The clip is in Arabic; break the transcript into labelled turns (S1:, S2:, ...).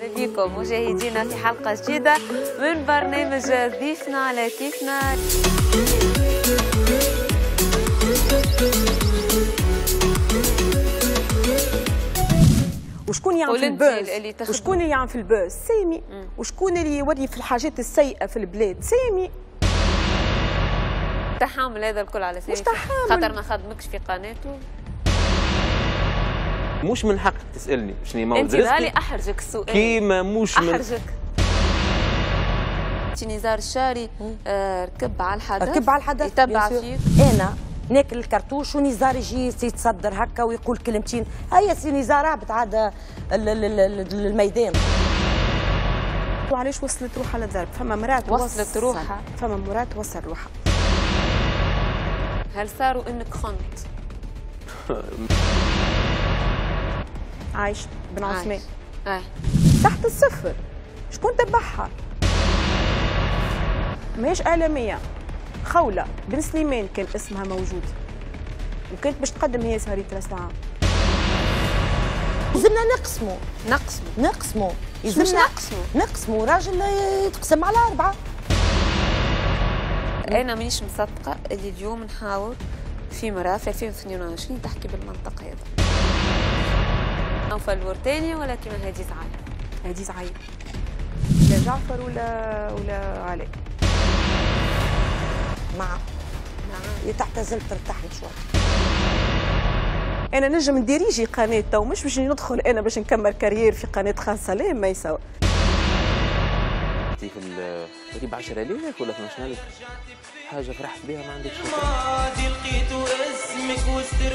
S1: بكم مشاهدينا في حلقة جديدة من برنامج ضيفنا على كيفنا
S2: وشكون يعمل في البوز. وشكون اللي يعمل في البوز سامي. وشكون اللي يوري في الحاجات السيئة في البلاد؟ سامي.
S1: تحامل هذا الكل على سامي.
S2: مش تحامل.
S1: خاطر ما خدمكش في قناته.
S3: مش من حقك تسألني. شنو ما
S1: انت غالي أحرجك السؤال.
S3: كيما مش من
S1: أحرجك. انت نزار الشاري آه، ركب على الحدث.
S4: ركب على الحدث
S1: يتبع فيك.
S4: أنا ناكل الكرتوش ونزار يجي يتصدر هكا ويقول كلمتين. هيا سي نزار هبط عاد ال- ال- ال- ال- الميدان.
S2: وعلاش وصلت روحها للضرب فما مرات
S1: وصلت
S2: وصل-
S1: روحها.
S2: فما مرات وصل روحها.
S1: هل صاروا إنك خنت؟
S2: عايش بن عثمان
S1: آه
S2: تحت الصفر. شكون تبعها؟ ماهيش إعلامية. خولة بن سليمان كان اسمها موجود. وكانت باش تقدم هي سهرية ساعة
S4: لازمنا نقسموا
S1: نقسموا
S4: نقسموا لازمنا
S1: نقسموا
S4: نقسموا راجل يتقسم على أربعة.
S1: أنا مانيش مصدقة اللي اليوم نحاول في مرة في 2022 تحكي بالمنطق هذا. نوفل الورتاني ولا كيما هادي زعل
S2: هادي زعيم. لا جعفر ولا ولا علاء.
S4: مع تعتزل ترتاح شوي.
S2: أنا نجم نديريجي قناة تو مش باش ندخل أنا باش نكمل carrière في قناة خاصه لا ما يسوى
S3: في ال- تقريبا 10000 ولا 12000 حاجة فرحت بها ما عندكش.
S5: ماضي لقيت اسمك وسط